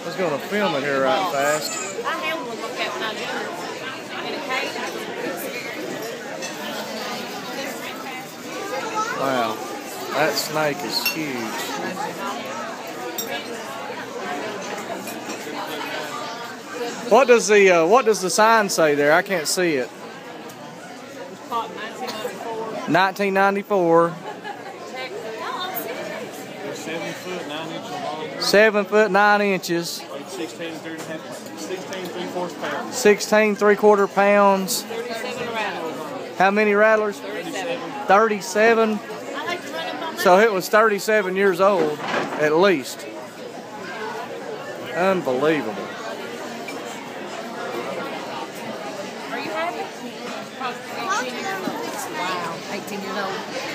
I was going to film it here right fast. I one look at when I was younger. In a cage. Wow, that snake is huge. What does the uh, what does the sign say there? I can't see it. Caught in 1994. 1994, They're seven foot nine inches long, seven foot nine inches, weighed 16 and three and a half, 16 three fourths pounds. 16 three quarter pounds. 37 rattlers. How many rattlers? 37. 37. Like to run them on my So it was 37 years old, at least. Unbelievable. Are you happy? Probably 18 years old. Wow, 18 years old.